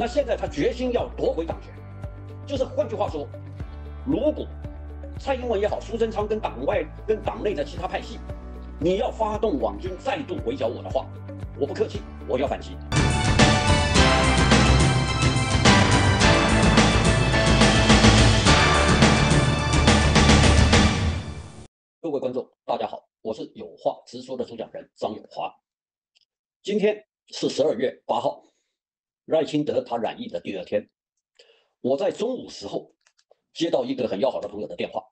那现在他决心要夺回党权，就是换句话说，如果蔡英文也好，苏贞昌跟党外、跟党内的其他派系，你要发动网军再度围剿我的话，我不客气，我要反击。各位观众，大家好，我是有话直说的主讲人张友华。今天是十二月八号。赖清德他染疫的第二天，我在中午时候接到一个很要好的朋友的电话，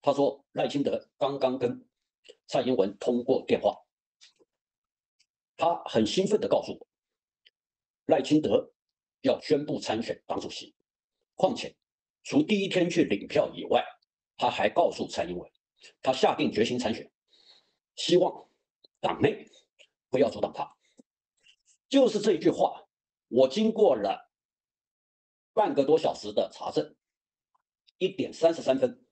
他说赖清德刚刚跟蔡英文通过电话，他很兴奋的告诉我，赖清德要宣布参选党主席，况且除第一天去领票以外，他还告诉蔡英文，他下定决心参选，希望党内不要阻挡他，就是这一句话。我经过了半个多小时的查证，一点三十三分，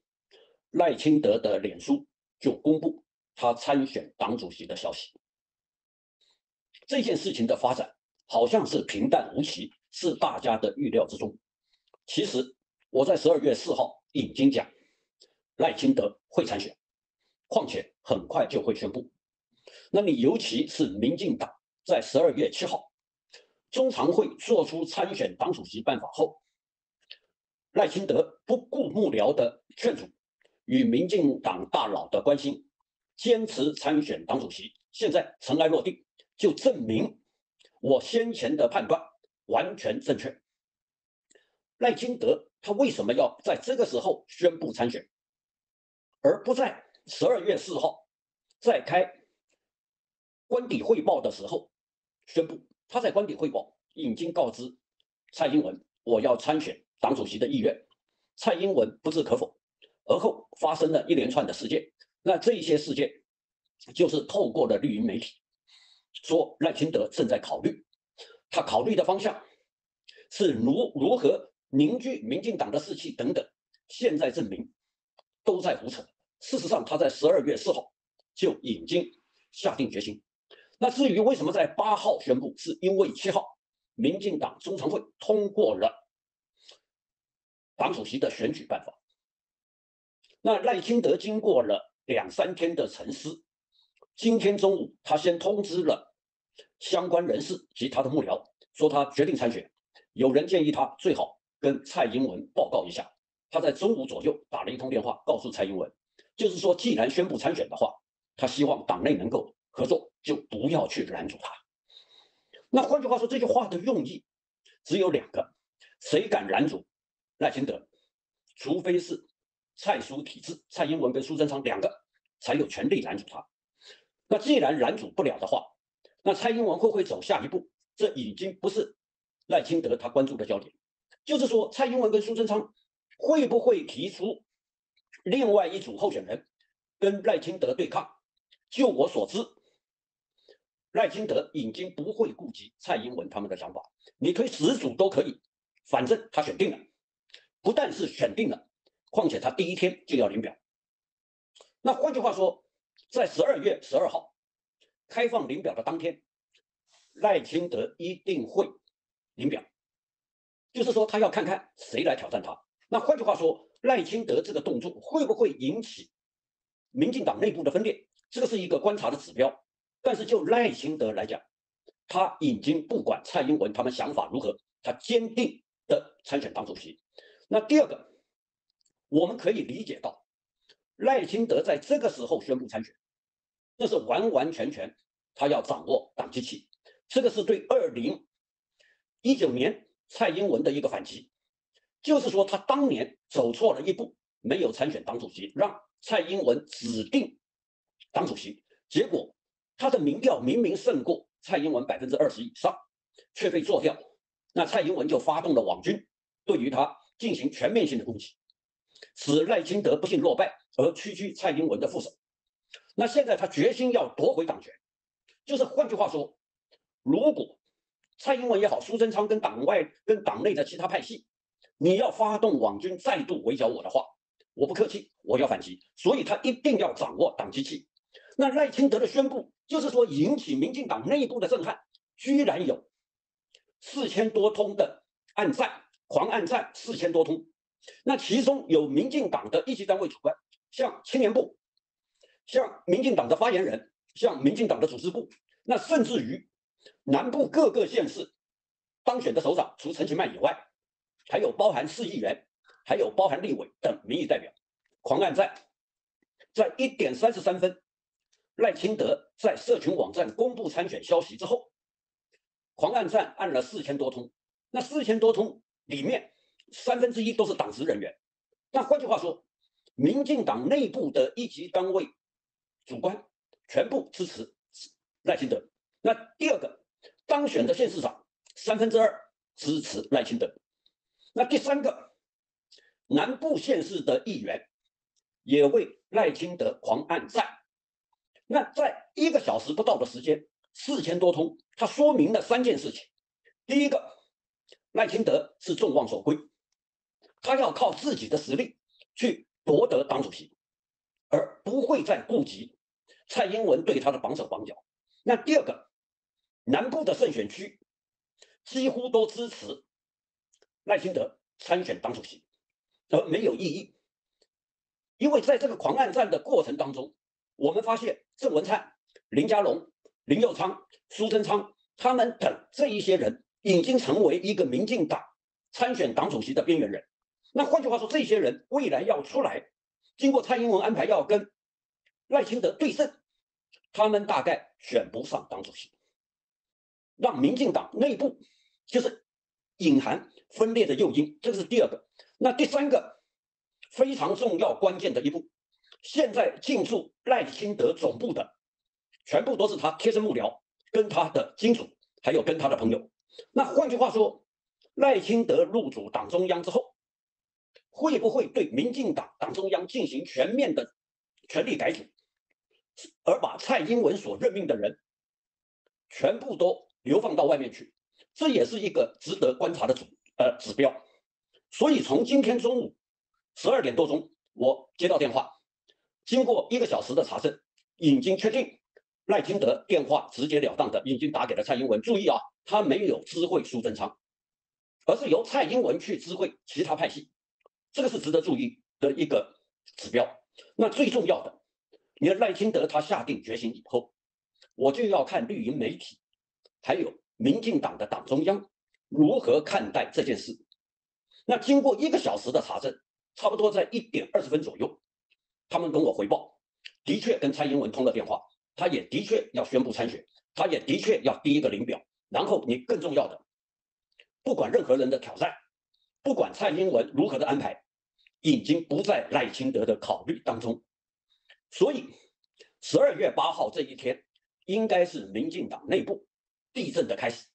赖清德的脸书就公布他参选党主席的消息。这件事情的发展好像是平淡无奇，是大家的预料之中。其实我在十二月四号已经讲，赖清德会参选，况且很快就会宣布。那你尤其是民进党在十二月七号。中常会做出参选党主席办法后，赖清德不顾幕僚的劝阻与民进党大佬的关心，坚持参选党主席。现在尘埃落定，就证明我先前的判断完全正确。赖清德他为什么要在这个时候宣布参选，而不在十二月四号在开官邸汇报的时候宣布？他在官邸汇报已经告知蔡英文，我要参选党主席的意愿。蔡英文不置可否，而后发生了一连串的事件。那这些事件就是透过了绿营媒体说赖清德正在考虑，他考虑的方向是如如何凝聚民进党的士气等等。现在证明都在胡扯。事实上，他在十二月四号就已经下定决心。那至于为什么在八号宣布，是因为七号民进党中常会通过了党主席的选举办法。那赖清德经过了两三天的沉思，今天中午他先通知了相关人士及他的幕僚，说他决定参选。有人建议他最好跟蔡英文报告一下。他在中午左右打了一通电话，告诉蔡英文，就是说既然宣布参选的话，他希望党内能够。合作就不要去拦阻他。那换句话说，这句话的用意只有两个：谁敢拦阻赖清德，除非是蔡苏体制，蔡英文跟苏贞昌两个才有权利拦阻他。那既然拦阻不了的话，那蔡英文会不会走下一步？这已经不是赖清德他关注的焦点。就是说，蔡英文跟苏贞昌会不会提出另外一组候选人跟赖清德对抗？就我所知。赖清德已经不会顾及蔡英文他们的想法，你推十组都可以，反正他选定了，不但是选定了，况且他第一天就要领表。那换句话说，在十二月十二号开放领表的当天，赖清德一定会领表，就是说他要看看谁来挑战他。那换句话说，赖清德这个动作会不会引起民进党内部的分裂？这个是一个观察的指标。但是就赖清德来讲，他已经不管蔡英文他们想法如何，他坚定的参选党主席。那第二个，我们可以理解到，赖清德在这个时候宣布参选，这是完完全全他要掌握党机器，这个是对二零一九年蔡英文的一个反击，就是说他当年走错了一步，没有参选党主席，让蔡英文指定党主席，结果。他的民调明明胜过蔡英文百分之二十以上，却被做掉。那蔡英文就发动了网军，对于他进行全面性的攻击，使赖清德不幸落败，而区区蔡英文的副手。那现在他决心要夺回党权，就是换句话说，如果蔡英文也好，苏贞昌跟党外跟党内的其他派系，你要发动网军再度围剿我的话，我不客气，我要反击。所以他一定要掌握党机器。那赖清德的宣布。就是说，引起民进党内部的震撼，居然有四千多通的暗战，狂暗战四千多通。那其中有民进党的一级单位主官，像青年部，像民进党的发言人，像民进党的组织部，那甚至于南部各个县市当选的首长，除陈其迈以外，还有包含市议员，还有包含立委等民意代表，狂暗战，在一点三十三分，赖清德在社群网站公布参选消息之后，狂按赞按了四千多通，那四千多通里面。三分之一都是党职人员，那换句话说，民进党内部的一级单位主官全部支持赖清德。那第二个当选的县市长三分之二支持赖清德。那第三个南部县市的议员也为赖清德狂按赞。那在一个小时不到的时间，四千多通，它说明了三件事情。第一个，赖清德是众望所归。他要靠自己的实力去夺得党主席，而不会再顾及蔡英文对他的绑手绑脚。那第二个，南部的胜选区几乎都支持赖清德参选党主席，而没有异议。因为在这个狂暗战的过程当中，我们发现郑文灿、林佳龙、林佑昌、苏贞昌他们等这一些人已经成为一个民进党参选党主席的边缘人。那换句话说，这些人未来要出来，经过蔡英文安排要跟赖清德对阵，他们大概选不上党主席，让民进党内部就是隐含分裂的诱因，这个是第二个。那第三个非常重要关键的一步，现在进驻赖清德总部的全部都是他贴身幕僚，跟他的金主，还有跟他的朋友。那换句话说，赖清德入主党中央之后。会不会对民进党党中央进行全面的权力改组，而把蔡英文所任命的人全部都流放到外面去？这也是一个值得观察的主呃指标。所以从今天中午十二点多钟，我接到电话，经过一个小时的查证，已经确定赖清德电话直截了当的已经打给了蔡英文。注意啊，他没有知会苏贞昌，而是由蔡英文去知会其他派系。这个是值得注意的一个指标。那最重要的，你赖清德他下定决心以后，我就要看绿营媒体，还有民进党的党中央如何看待这件事。那经过一个小时的查证，差不多在一点二十分左右，他们跟我回报，的确跟蔡英文通了电话，他也的确要宣布参选，他也的确要第一个领表。然后你更重要的，不管任何人的挑战，不管蔡英文如何的安排。已经不在赖清德的考虑当中，所以十二月八号这一天应该是民进党内部地震的开始。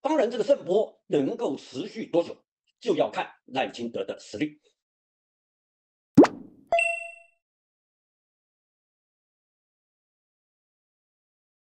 当然，这个震波能够持续多久，就要看赖清德的实力。